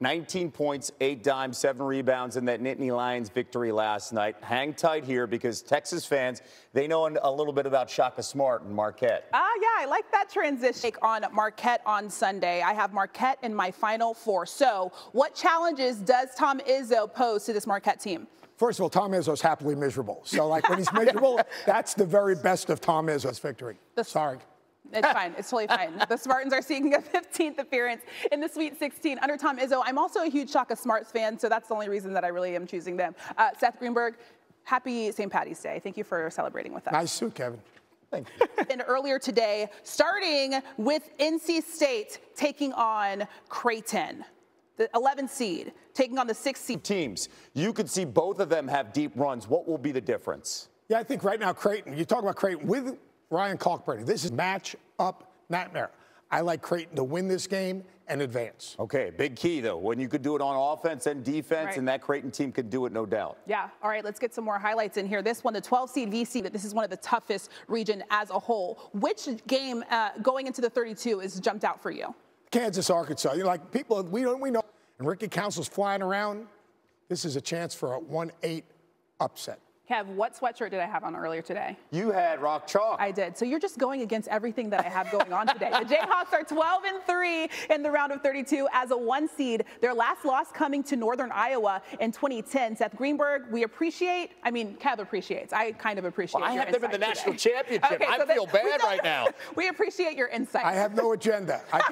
19 points, eight dimes, seven rebounds in that Nittany Lions victory last night. Hang tight here because Texas fans, they know a little bit about Shaka Smart and Marquette. Ah, yeah, I like that transition. On Marquette on Sunday, I have Marquette in my final four. So, what challenges does Tom Izzo pose to this Marquette team? First of all, Tom Izzo's happily miserable. So, like when he's miserable, that's the very best of Tom Izzo's victory. The, Sorry. It's fine. It's totally fine. The Spartans are seeking a 15th appearance in the Sweet 16 under Tom Izzo. I'm also a huge Shaka Smarts fan, so that's the only reason that I really am choosing them. Uh, Seth Greenberg, happy St. Patty's Day. Thank you for celebrating with us. Nice suit, Kevin. Thank you. and earlier today, starting with NC State taking on Creighton the 11 seed taking on the 6 seed teams. You could see both of them have deep runs. What will be the difference? Yeah, I think right now Creighton, you talk about Creighton with Ryan Kalkbrenner. This is match up nightmare. I like Creighton to win this game and advance. Okay, big key though, when you could do it on offense and defense, right. and that Creighton team could do it, no doubt. Yeah. All right, let's get some more highlights in here. This one, the 12 seed VC, that this is one of the toughest region as a whole. Which game uh, going into the 32 is jumped out for you? Kansas, Arkansas. You're like people we don't we know, and Ricky Council's flying around. This is a chance for a 1-8 upset. Kev, what sweatshirt did I have on earlier today? You had rock chalk. I did. So you're just going against everything that I have going on today. the Jayhawks are 12 and 3 in the round of 32 as a one seed. Their last loss coming to Northern Iowa in 2010. Seth Greenberg, we appreciate. I mean, Kev appreciates. I kind of appreciate. Well, I have them in the national championship. Okay, I so feel bad right now. We appreciate your insight. I have no agenda. I